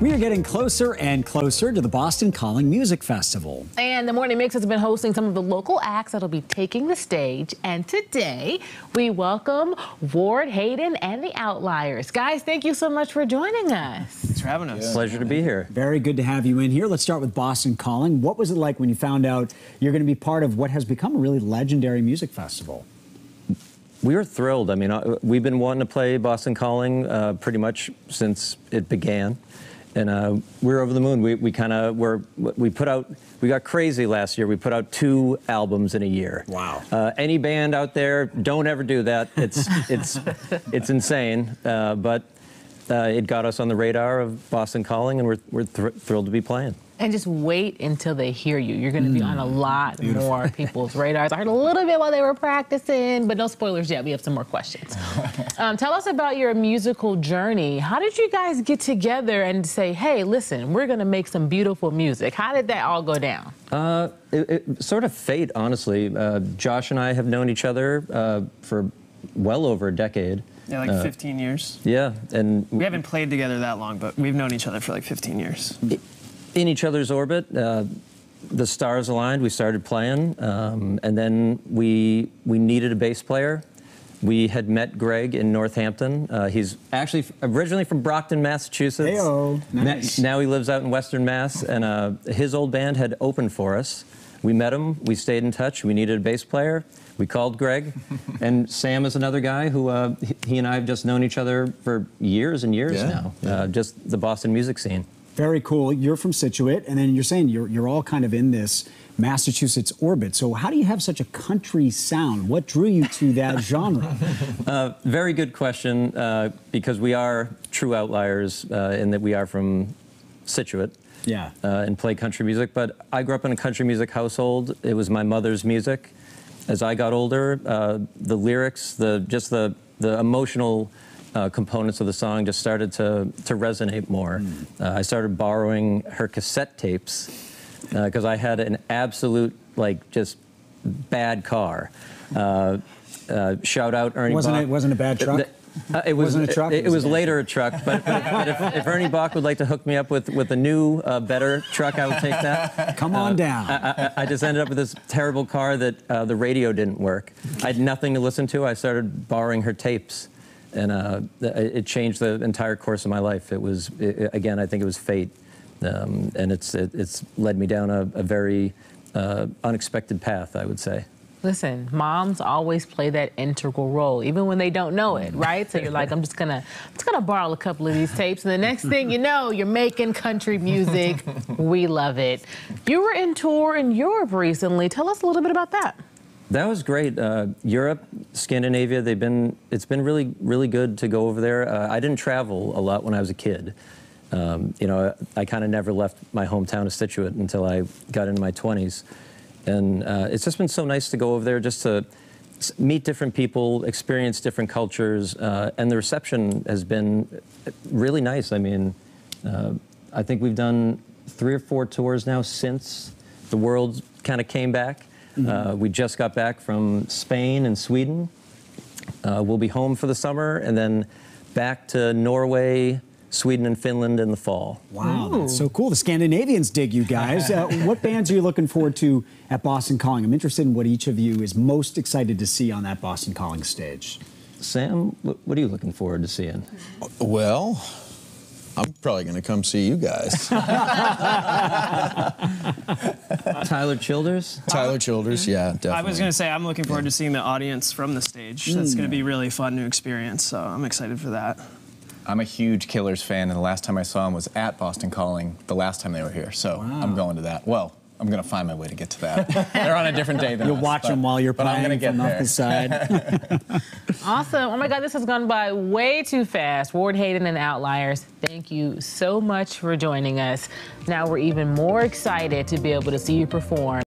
We are getting closer and closer to the Boston Calling Music Festival. And the Morning Mix has been hosting some of the local acts that'll be taking the stage. And today, we welcome Ward Hayden and the Outliers. Guys, thank you so much for joining us. Thanks for having us. Pleasure to be here. Very good to have you in here. Let's start with Boston Calling. What was it like when you found out you're going to be part of what has become a really legendary music festival? We were thrilled. I mean, uh, we've been wanting to play Boston Calling uh, pretty much since it began. And uh, we're over the moon. We, we kind of were, we put out, we got crazy last year. We put out two albums in a year. Wow. Uh, any band out there, don't ever do that. It's, it's, it's insane. Uh, but uh, it got us on the radar of Boston Calling, and we're, we're thr thrilled to be playing. And just wait until they hear you. You're going to be on a lot more people's radars. I heard a little bit while they were practicing, but no spoilers yet. We have some more questions. um, tell us about your musical journey. How did you guys get together and say, hey, listen, we're going to make some beautiful music? How did that all go down? Uh, it, it, sort of fate, honestly. Uh, Josh and I have known each other uh, for well over a decade. Yeah, like Uh, 15 years. Yeah, and We haven't played together that long, but we've known each other for like 15 years. In each other's orbit. Uh, the stars aligned. We started playing, um, and then we we needed a bass player. We had met Greg in Northampton. Uh, he's actually f- originally from Brockton, Massachusetts. Heyo, nice. now he lives out in Western Mass, and uh, his old band had opened for us. We met him. We stayed in touch. We needed a bass player. We called Greg, and Sam is another guy who uh, he- and I have just known each other for years and years Yeah, now. Uh, just the Boston music scene. Very cool. You're from Scituate, and then you're saying you're, you're all kind of in this Massachusetts orbit. So, how do you have such a country sound? What drew you to that genre? Uh, very good question, uh, because we are true outliers uh, in that we are from Scituate Yeah. uh, and play country music. But I grew up in a country music household. It was my mother's music. As I got older, uh, the lyrics, the just the the emotional uh, components of the song just started to to resonate more. Uh, I started borrowing her cassette tapes because I had an absolute like just bad car. Uh, uh, shout out Ernie. Wasn't Boch. it- wasn't a bad truck? The- uh, it was Wasn't a truck? It, It it was was later a truck, but, but, but if, if Ernie Boch would like to hook me up with, with a new, uh, better truck, I would take that. Come on down. I, I just ended up with this terrible car that uh, the radio didn't work. I had nothing to listen to. I started borrowing her tapes, and uh, it changed the entire course of my life. It was, it, again, I think it was fate, um, and it's it, it's led me down a, a very uh, unexpected path, I would say. Listen, moms always play that integral role, even when they don't know it, right? So you're like, I'm just gonna, I'm just gonna borrow a couple of these tapes, and the next thing you know, you're making country music. we love it. You were in tour in Europe recently. Tell us a little bit about that. That was great. Uh, Europe, Scandinavia, they've been, it's been really, really good to go over there. Uh, I didn't travel a lot when I was a kid. Um, you know, I kind of never left my hometown of Scituate until I got into my 20s. And uh, it's just been so nice to go over there just to meet different people, experience different cultures, uh, and the reception has been really nice. I mean, uh, I think we've done three or four tours now since the world kind of came back. Uh, we just got back from Spain and Sweden. Uh, we'll be home for the summer and then back to Norway, Sweden, and Finland in the fall. Wow, that's so cool. The Scandinavians dig you guys. Uh, what bands are you looking forward to at Boston Calling? I'm interested in what each of you is most excited to see on that Boston Calling stage. Sam, what are you looking forward to seeing? Well, I'm probably going to come see you guys. Tyler Childers? Tyler Childers, yeah, definitely. I was going to say, I'm looking forward to seeing the audience from the stage. That's going to be hmm. really fun to experience, so I'm excited for that. I'm a huge Killers fan, and the last time I saw them was at Boston Calling, the last time they were here. So I'm going to that. Well, I'm going to find my way to get to that. They're on a different day than You'll us, watch but- them while you're but I'm playing gonna from get off the side. Awesome. Oh my God, this has gone by way too fast. Ward Hayden and Outliers, thank you so much for joining us. Now we're even more excited to be able to see you perform.